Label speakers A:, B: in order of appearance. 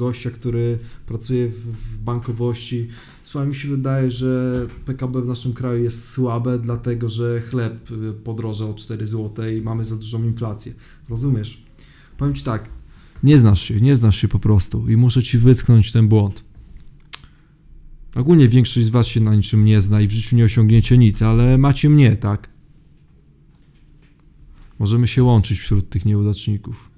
A: gościa, który pracuje w, bankowości. Słuchaj, mi się wydaje, że PKB w naszym kraju jest słabe, dlatego że chleb y, podrożał o 4 zł i mamy za dużą inflację. Rozumiesz? Powiem Ci tak, nie znasz się, nie znasz się po prostu i muszę Ci wytknąć ten błąd. Ogólnie większość z Was się na niczym nie zna i w życiu nie osiągniecie nic, ale macie mnie, tak? Możemy się łączyć wśród tych nieudaczników.